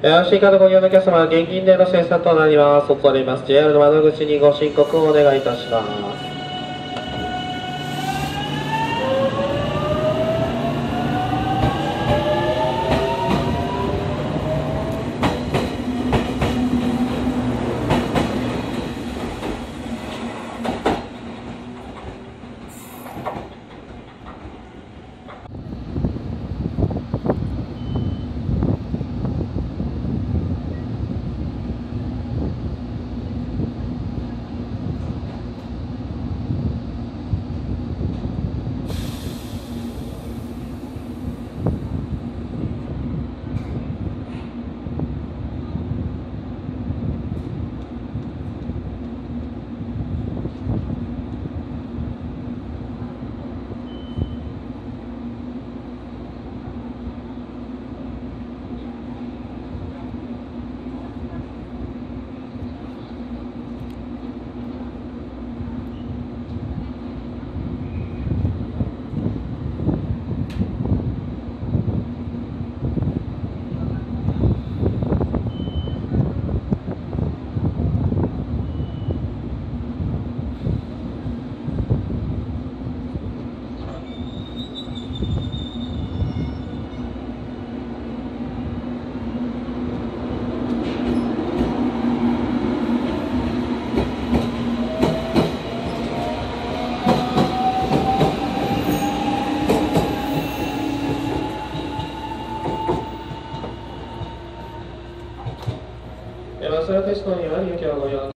RC カードご利用のお客様は現金での精算となります。恐れ入ります。JR の窓口にご申告をお願いいたします。به وسایط اسپانیایی که آقایان